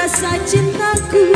rasa cintaku.